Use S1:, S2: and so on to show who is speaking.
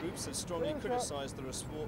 S1: Groups have strongly criticised the, respo-